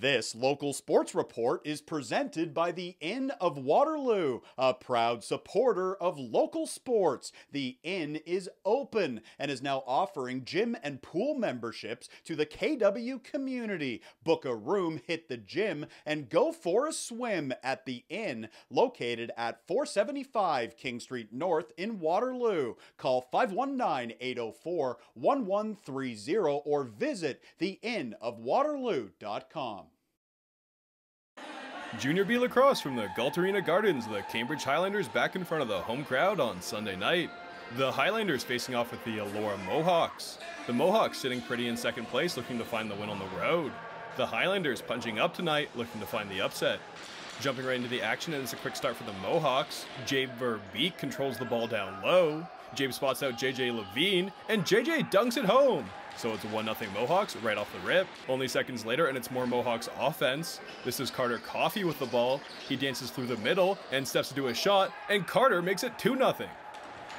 This local sports report is presented by the Inn of Waterloo, a proud supporter of local sports. The Inn is open and is now offering gym and pool memberships to the KW community. Book a room, hit the gym, and go for a swim at the Inn, located at 475 King Street North in Waterloo. Call 519 804 1130 or visit theinnofwaterloo.com. Junior B lacrosse from the Galt Arena Gardens, the Cambridge Highlanders back in front of the home crowd on Sunday night. The Highlanders facing off with the Elora Mohawks. The Mohawks sitting pretty in second place, looking to find the win on the road. The Highlanders punching up tonight, looking to find the upset. Jumping right into the action, and it's a quick start for the Mohawks. Jabe Verbeek controls the ball down low. Jabe spots out JJ Levine, and JJ dunks it home. So it's 1 0 Mohawks right off the rip. Only seconds later, and it's more Mohawks offense. This is Carter Coffey with the ball. He dances through the middle and steps to do a shot, and Carter makes it 2 0.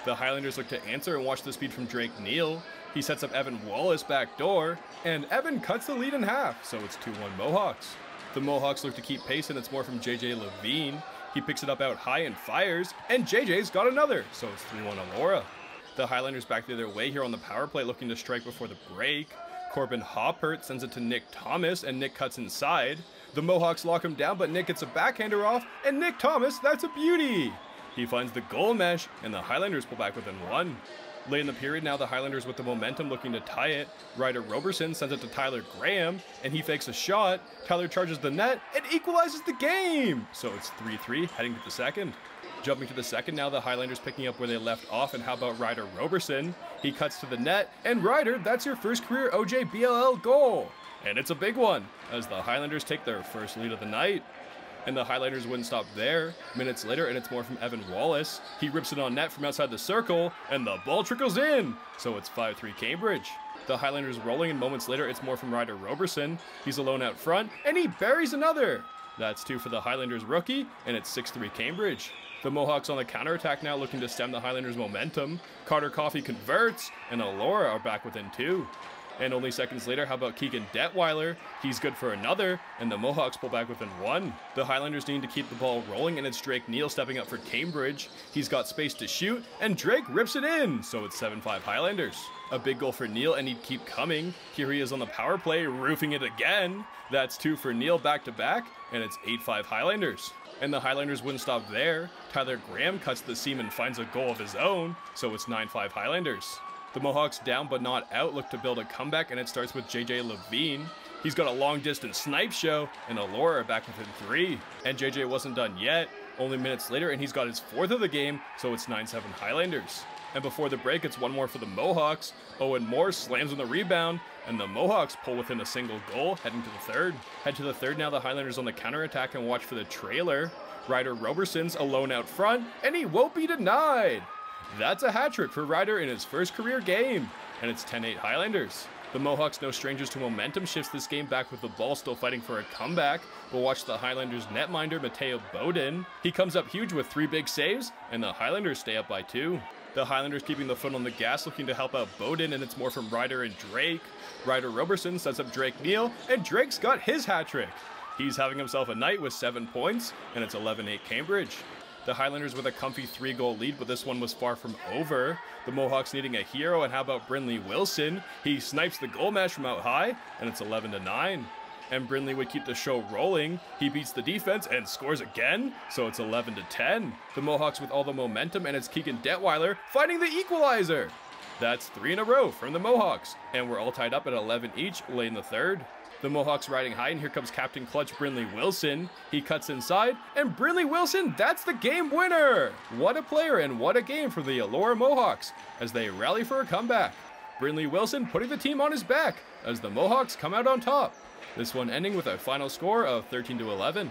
The Highlanders look to answer and watch the speed from Drake Neal. He sets up Evan Wallace back door, and Evan cuts the lead in half, so it's 2 1 Mohawks. The Mohawks look to keep pace, and it's more from JJ Levine. He picks it up out high and fires, and JJ's got another, so it's 3 1 Elora. The Highlanders back the other way here on the power play looking to strike before the break. Corbin Hoppert sends it to Nick Thomas, and Nick cuts inside. The Mohawks lock him down, but Nick gets a backhander off, and Nick Thomas, that's a beauty! He finds the goal mesh, and the Highlanders pull back within one. Late in the period, now the Highlanders with the momentum looking to tie it. Ryder Roberson sends it to Tyler Graham, and he fakes a shot. Tyler charges the net and equalizes the game! So it's 3 3 heading to the second. Jumping to the second, now the Highlanders picking up where they left off, and how about Ryder Roberson? He cuts to the net, and Ryder, that's your first career OJBLL goal! And it's a big one, as the Highlanders take their first lead of the night. And the Highlanders wouldn't stop there. Minutes later, and it's more from Evan Wallace. He rips it on net from outside the circle, and the ball trickles in! So it's 5 3 Cambridge. The Highlanders rolling, and moments later, it's more from Ryder Roberson. He's alone out front, and he buries another! That's two for the Highlanders rookie, and it's 6 3 Cambridge. The Mohawks on the counterattack now looking to stem the Highlanders' momentum. Carter Coffey converts, and Elora are back within two. And only seconds later, how about Keegan Detweiler? He's good for another, and the Mohawks pull back within one. The Highlanders need to keep the ball rolling, and it's Drake Neal stepping up for Cambridge. He's got space to shoot, and Drake rips it in, so it's 7-5 Highlanders. A big goal for Neal, and he'd keep coming. Here he is on the power play, roofing it again. That's two for Neal back to back, and it's 8-5 Highlanders and the Highlanders wouldn't stop there. Tyler Graham cuts the seam and finds a goal of his own, so it's 9-5 Highlanders. The Mohawks down but not out look to build a comeback, and it starts with JJ Levine. He's got a long distance snipe show, and Elora back within three. And JJ wasn't done yet, only minutes later, and he's got his fourth of the game, so it's 9 7 Highlanders. And before the break, it's one more for the Mohawks. Owen Moore slams on the rebound, and the Mohawks pull within a single goal, heading to the third. Head to the third now, the Highlanders on the counterattack and watch for the trailer. Ryder Roberson's alone out front, and he won't be denied. That's a hat trick for Ryder in his first career game, and it's 10 8 Highlanders. The Mohawks, no strangers to momentum, shifts this game back with the ball still fighting for a comeback. We'll watch the Highlanders netminder Mateo Bowden. He comes up huge with three big saves, and the Highlanders stay up by two. The Highlanders keeping the foot on the gas, looking to help out Bowden, and it's more from Ryder and Drake. Ryder Roberson sets up Drake Neal, and Drake's got his hat trick. He's having himself a night with seven points, and it's 11 8 Cambridge. The Highlanders with a comfy three goal lead, but this one was far from over. The Mohawks needing a hero, and how about Brinley Wilson? He snipes the goal match from out high, and it's 11 to 9 and Brinley would keep the show rolling. He beats the defense and scores again, so it's 11 to 10. The Mohawks with all the momentum, and it's Keegan Detweiler finding the equalizer. That's three in a row from the Mohawks, and we're all tied up at 11 each late in the third. The Mohawks riding high, and here comes Captain Clutch Brinley Wilson. He cuts inside, and Brinley Wilson, that's the game winner! What a player and what a game for the Elora Mohawks as they rally for a comeback. Brinley Wilson putting the team on his back as the Mohawks come out on top. This one ending with a final score of 13 to 11.